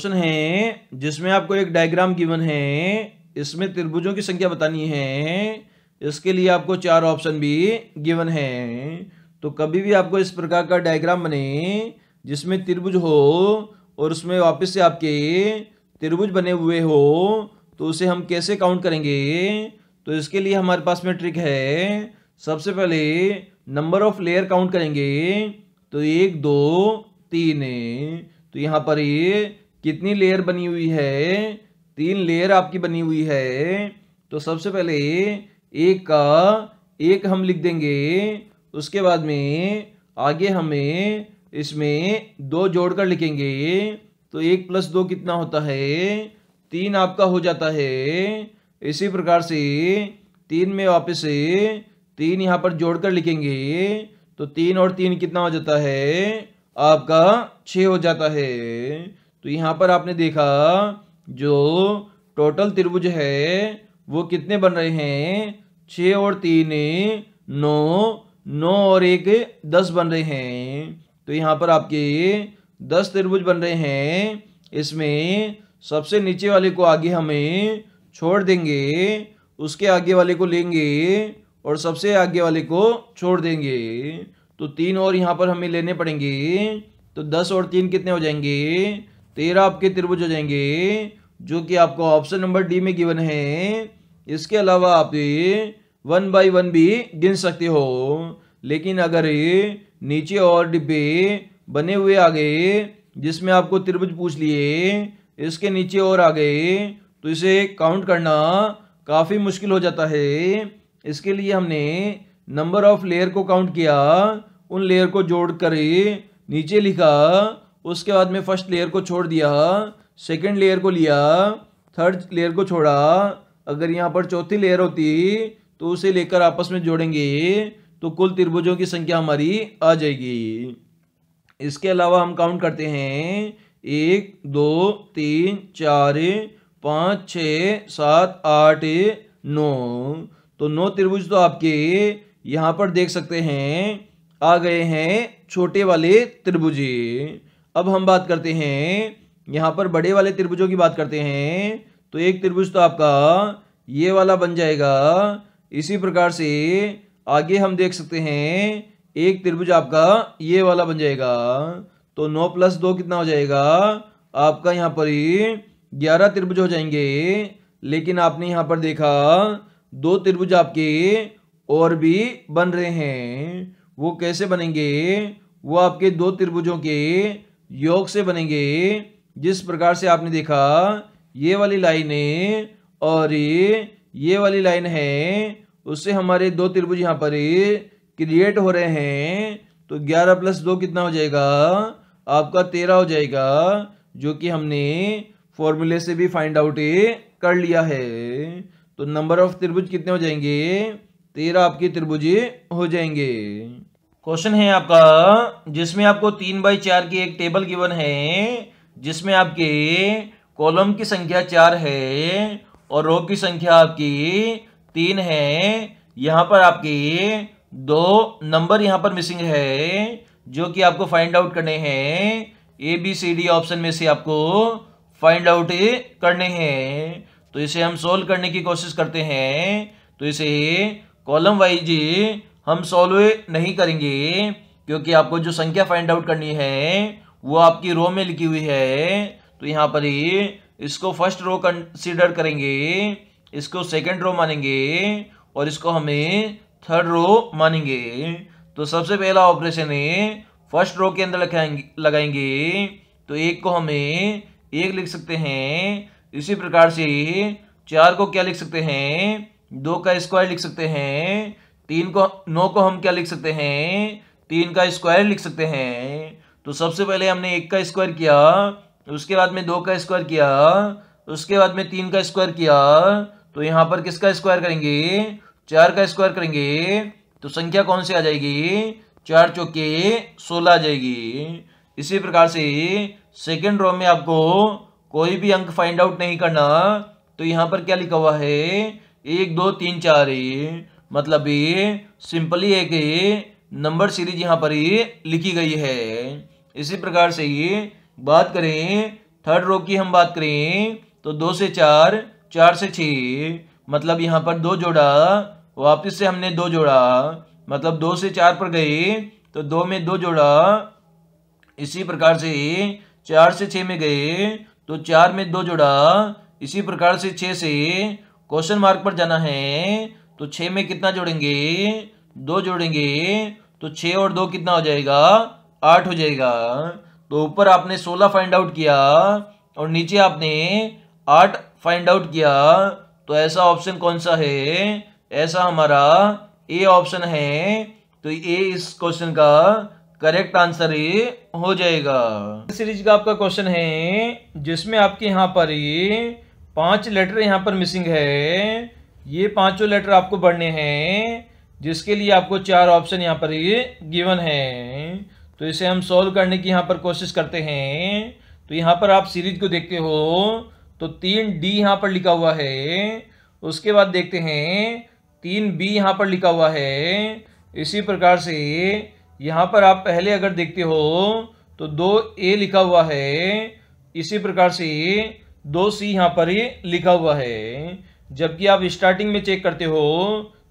Question है, जिसमें आपको एक डायग्राम गिवन है, इसमें त्रिभुजों की संख्या बतानी है, इसके लिए आपको चार ऑप्शन भी गिवन है। तो कभी भी आपको इस प्रकार का डायग्राम बने, जिसमें त्रिभुज हो और उसमें वापस से आपके त्रिभुज बने हुए हो तो उसे हम कैसे काउंट करेंगे? तो इसके लिए हमारे पास में ट्रिक है, सबसे पहले नंबर ऑफ़ लेयर काउंट करेंगे तो एक, दो, तीन तो यहाँ पर ये कितनी लेयर बनी हुई है? तीन लेयर आपकी बनी हुई है। तो सबसे पहले एक का एक हम लिख देंगे। उसके बाद में आगे हमें इसमें दो जोड़कर लिखेंगे। तो एक प्लस दो कितना होता है? तीन आपका हो जाता है। इसी प्रकार से तीन में वापस से तीन यहाँ पर जोड़कर लिखेंगे। तो तीन और तीन कितना हो जाता है? आपका छ हो जाता है। तो यहाँ पर आपने देखा जो टोटल त्रिभुज है, वो कितने बन रहे हैं? छ और तीन, नौ नौ और एक, दस बन रहे हैं। तो यहाँ पर आपके दस त्रिभुज बन रहे हैं। इसमें सबसे नीचे वाले को आगे हमें छोड़ देंगे, उसके आगे वाले को लेंगे और सबसे आगे वाले को छोड़ देंगे। तो तीन और यहाँ पर हमें लेने पड़ेंगे तो दस और तीन कितने हो जाएँगे? तेरह आपके त्रिभुज हो जाएँगे, जो कि आपको ऑप्शन नंबर डी में गिवन है। इसके अलावा आप वन बाई वन भी गिन सकते हो। लेकिन अगर नीचे और डिब्बे बने हुए आ गए, जिसमें आपको त्रिभुज पूछ लिए, इसके नीचे और आ गए तो इसे काउंट करना काफ़ी मुश्किल हो जाता है। इसके लिए हमने नंबर ऑफ़ लेयर को काउंट किया। उन लेयर को जोड़ कर नीचे लिखा उसके बाद में फ़र्स्ट लेयर को छोड़ दिया सेकंड लेयर को लिया थर्ड लेयर को छोड़ा। अगर यहाँ पर चौथी लेयर होती तो उसे लेकर आपस में जोड़ेंगे तो कुल त्रिभुजों की संख्या हमारी आ जाएगी। इसके अलावा हम काउंट करते हैं, एक, दो, तीन, चार, पाँच छ सात, आठ, नौ। तो नौ त्रिभुज तो आपके यहाँ पर देख सकते हैं, आ गए हैं छोटे वाले त्रिभुज। अब हम बात करते हैं, यहाँ पर बड़े वाले त्रिभुजों की बात करते हैं तो एक त्रिभुज तो आपका ये वाला बन जाएगा। इसी प्रकार से आगे हम देख सकते हैं, एक त्रिभुज आपका ये वाला बन जाएगा। तो नौ प्लस दो कितना हो जाएगा? आपका यहाँ पर ही ग्यारह त्रिभुज हो जाएँगे। लेकिन आपने यहाँ पर देखा, दो त्रिभुज आपके और भी बन रहे हैं। वो कैसे बनेंगे? वो आपके दो त्रिभुजों के योग से बनेंगे। जिस प्रकार से आपने देखा, ये वाली लाइन है और ये वाली लाइन है, उससे हमारे दो त्रिभुज यहाँ पर क्रिएट हो रहे हैं। तो ग्यारह प्लस दो कितना हो जाएगा? आपका तेरह हो जाएगा, जो कि हमने फॉर्मूले से भी फाइंड आउट कर लिया है। तो नंबर ऑफ़ त्रिभुज कितने हो जाएँगे? तेरह आपके त्रिभुज हो जाएँगे। क्वेश्चन है आपका, जिसमें आपको तीन बाई चार की एक टेबल गिवन है, जिसमें आपके कॉलम की संख्या चार है और रो की संख्या आपकी तीन है। यहाँ पर आपकी दो नंबर यहाँ पर मिसिंग है, जो कि आपको फाइंड आउट करने हैं। A B C D option में से आपको फाइंड आउट करने हैं। तो इसे हम सोल्व करने की कोशिश करते हैं। तो इसे कॉलम वाइज हम सोल्व नहीं करेंगे, क्योंकि आपको जो संख्या फाइंड आउट करनी है, वो आपकी रो में लिखी हुई है। तो यहाँ पर ही इसको फ़र्स्ट रो कंसिडर करेंगे, इसको सेकंड रो मानेंगे, और इसको हमें थर्ड रो मानेंगे। तो सबसे पहला ऑपरेशन है फ़र्स्ट रो के अंदर लगाएँगे लगाएँगे। तो एक को हमें एक लिख सकते हैं। इसी प्रकार से चार को क्या लिख सकते हैं? दो का स्क्वायर लिख सकते हैं। तीन को, नौ को हम क्या लिख सकते हैं? तीन का स्क्वायर लिख सकते हैं। तो सबसे पहले हमने एक का स्क्वायर किया, उसके बाद में दो का स्क्वायर किया, उसके बाद में तीन का स्क्वायर किया। तो यहाँ पर किसका स्क्वायर करेंगे? चार का स्क्वायर करेंगे। तो संख्या कौन सी आ जाएगी? चार चौके सोलह आ जाएगी। इसी प्रकार से सेकेंड रो में आपको कोई भी अंक फाइंड आउट नहीं करना। तो यहाँ पर क्या लिखा हुआ है? एक, दो, तीन, चार। मतलब ये सिंपली एक नंबर सीरीज़ यहाँ पर ही लिखी गई है। इसी प्रकार से ये बात करें थर्ड रो की हम बात करें तो दो से चार चार से छ मतलब यहाँ पर दो जोड़ा, वापिस से हमने दो जोड़ा मतलब दो से चार पर गए तो दो में दो जोड़ा, इसी प्रकार से चार से छ में गए तो चार में दो जोड़ा, इसी प्रकार से छ से, क्वेश्चन मार्क पर जाना है तो छ में कितना जोड़ेंगे? दो जोड़ेंगे तो छ और दो कितना हो जाएगा? आठ हो जाएगा। तो ऊपर आपने सोलह फाइंड आउट किया और नीचे आपने आठ फाइंड आउट किया। तो ऐसा ऑप्शन कौन सा है? ऐसा हमारा ए ऑप्शन है। तो ए इस क्वेश्चन का करेक्ट आंसर ये हो जाएगा। सीरीज़ का आपका क्वेश्चन है, जिसमें आपके यहाँ पर पाँच लेटर यहाँ पर मिसिंग है। ये पाँचों लेटर आपको पढ़ने हैं, जिसके लिए आपको चार ऑप्शन यहाँ पर ये गिवन है। तो इसे हम सॉल्व करने की यहाँ पर कोशिश करते हैं। तो यहाँ पर आप सीरीज़ को देखते हो तो तीन डी यहाँ पर लिखा हुआ है। उसके बाद देखते हैं, तीन बी यहाँ पर लिखा हुआ है। इसी प्रकार से यहाँ पर आप पहले अगर देखते हो तो दो ए लिखा हुआ है। इसी प्रकार से दो सी यहाँ पर ही लिखा हुआ है। जबकि आप स्टार्टिंग में चेक करते हो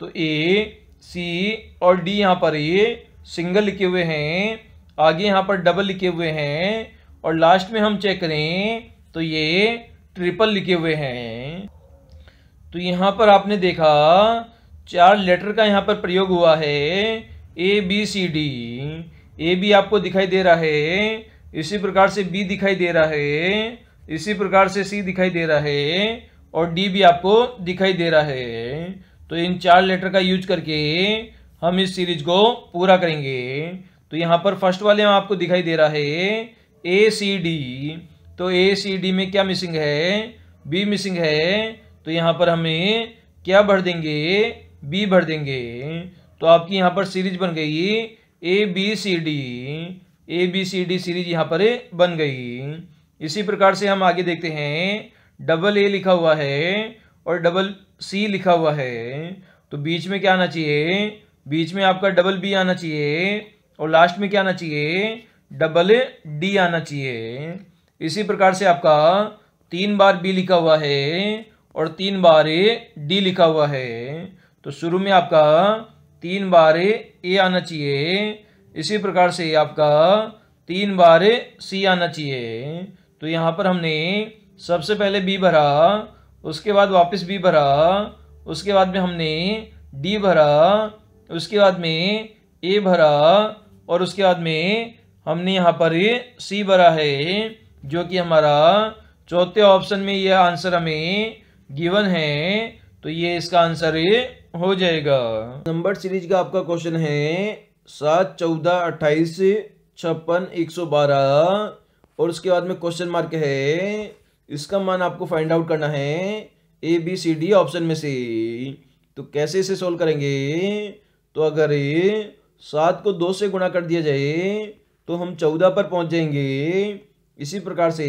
तो ए सी और डी यहाँ पर ये सिंगल लिखे हुए हैं, आगे यहाँ पर डबल लिखे हुए हैं, और लास्ट में हम चेक करें तो ये ट्रिपल लिखे हुए हैं। तो यहाँ पर आपने देखा, चार लेटर का यहाँ पर प्रयोग हुआ है A B C D A B आपको दिखाई दे रहा है, इसी प्रकार से बी दिखाई दे रहा है, इसी प्रकार से सी दिखाई दे रहा है और डी भी आपको दिखाई दे रहा है। तो इन चार लेटर का यूज़ करके हम इस सीरीज़ को पूरा करेंगे। तो यहाँ पर फ़र्स्ट वाले में आपको दिखाई दे रहा है ए सी डी तो ए सी डी में क्या मिसिंग है? बी मिसिंग है। तो यहाँ पर हमें क्या भर देंगे? बी भर देंगे। तो आपकी यहाँ पर सीरीज़ बन गई A B C D A B C D series यहाँ पर बन गई। इसी प्रकार से हम आगे देखते हैं। डबल ए लिखा हुआ है और डबल सी लिखा हुआ है तो बीच में क्या आना चाहिए? बीच में आपका डबल बी आना चाहिए और लास्ट में क्या आना चाहिए? डबल डी आना चाहिए। इसी प्रकार से आपका तीन बार बी लिखा हुआ है और तीन बार ए डी लिखा हुआ है तो शुरू में आपका तीन बार ए आना चाहिए। इसी प्रकार से आपका तीन बार सी आना चाहिए। तो यहाँ पर हमने सबसे पहले बी भरा, उसके बाद वापस बी भरा, उसके बाद में हमने डी भरा, उसके बाद में ए भरा और उसके बाद में हमने यहाँ पर सी भरा है, जो कि हमारा चौथे ऑप्शन में यह आंसर हमें गिवन है तो ये इसका आंसर हो जाएगा। नंबर सीरीज़ का आपका क्वेश्चन है, सात, चौदह, अट्ठाईस, छप्पन, एक सौ बारह, और उसके बाद में क्वेश्चन मार्क है इसका मान आपको फाइंड आउट करना है A B C D option में से। तो कैसे इसे सोल्व करेंगे? तो अगर सात को दो से गुणा कर दिया जाए तो हम चौदह पर पहुँच जाएँगे। इसी प्रकार से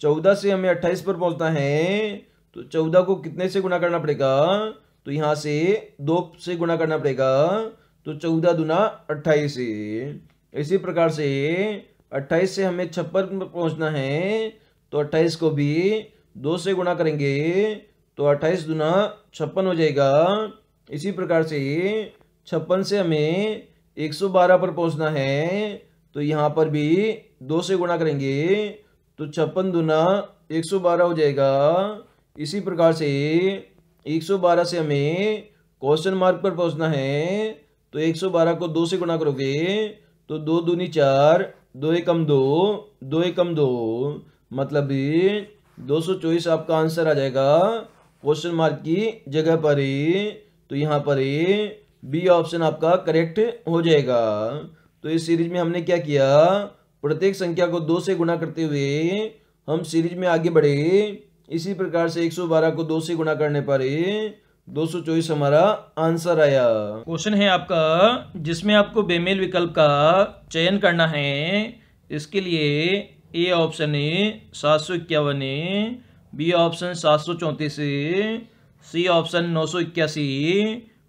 चौदह से हमें अट्ठाईस पर पहुँचना है तो चौदह को कितने से गुणा करना पड़ेगा? तो यहाँ से दो से गुणा करना पड़ेगा तो चौदह दुना अट्ठाईस। इसी प्रकार से अट्ठाईस से हमें छप्पन पर पहुँचना है तो अट्ठाईस को भी दो से गुणा करेंगे तो अट्ठाईस दुना छप्पन हो जाएगा। इसी प्रकार से छप्पन से हमें 112 पर पहुँचना है तो यहाँ पर भी दो से गुणा करेंगे तो छप्पन दुना 112 हो जाएगा। इसी प्रकार से 112 से हमें क्वेश्चन मार्क पर पहुँचना है तो 112 को दो से गुणा करोगे तो दो दूनी चार, दो एकम दो दो एकम दो। मतलब दो सौ चौबीस आपका आंसर आ जाएगा क्वेश्चन मार्क की जगह पर ही तो यहाँ पर ही बी ऑप्शन आपका करेक्ट हो जाएगा। तो इस सीरीज़ में हमने क्या किया? प्रत्येक संख्या को दो से गुणा करते हुए हम सीरीज़ में आगे बढ़े। इसी प्रकार से 112 को दो से गुणा करने पर दो सौ चौबीस हमारा आंसर आया। क्वेश्चन है आपका, जिसमें आपको बेमेल विकल्प का चयन करना है, इसके लिए ए ऑप्शन है सात सौ इक्यावन बी ऑप्शन सात सौ चौंतीस सी ऑप्शन नौ सौ इक्यासी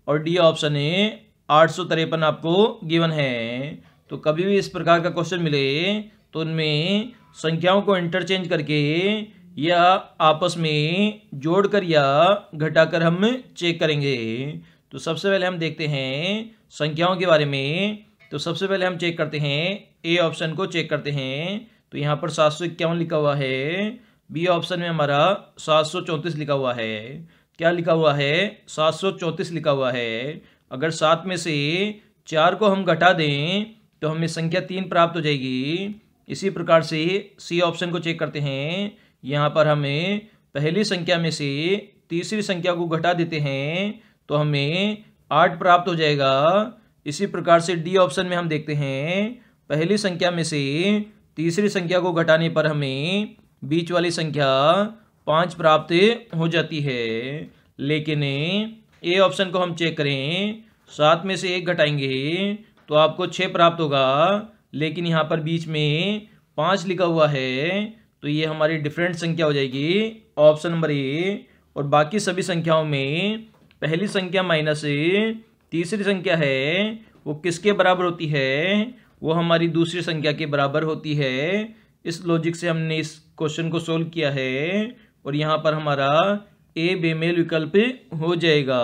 और डी ऑप्शन है आठ सौ तिरपन आपको गिवन है। तो कभी भी इस प्रकार का क्वेश्चन मिले तो उनमें संख्याओं को इंटरचेंज करके या आपस में जोड़कर या घटाकर हम चेक करेंगे। तो सबसे पहले हम देखते हैं संख्याओं के बारे में। तो सबसे पहले हम चेक करते हैं ए ऑप्शन को चेक करते हैं। तो यहाँ पर सात सौ इक्यावन लिखा हुआ है। बी ऑप्शन में हमारा सात सौ चौंतीस लिखा हुआ है। क्या लिखा हुआ है? सात सौ चौंतीस लिखा हुआ है। अगर सात में से चार को हम घटा दें तो हमें संख्या तीन प्राप्त हो जाएगी। इसी प्रकार से सी ऑप्शन को चेक करते हैं। यहाँ पर हमें पहली संख्या में से तीसरी संख्या को घटा देते हैं तो हमें आठ प्राप्त हो जाएगा। इसी प्रकार से डी ऑप्शन में हम देखते हैं। पहली संख्या में से तीसरी संख्या को घटाने पर हमें बीच वाली संख्या पाँच प्राप्त हो जाती है। लेकिन ए ऑप्शन को हम चेक करें, सात में से एक घटाएँगे तो आपको छः प्राप्त होगा। लेकिन यहाँ पर बीच में पाँच लिखा हुआ है तो ये हमारी डिफरेंट संख्या हो जाएगी ऑप्शन नंबर ए और बाकी सभी संख्याओं में पहली संख्या माइनस तीसरी संख्या है, वो किसके बराबर होती है? वो हमारी दूसरी संख्या के बराबर होती है। इस लॉजिक से हमने इस क्वेश्चन को सोल्व किया है और यहाँ पर हमारा ए बेमेल विकल्प हो जाएगा।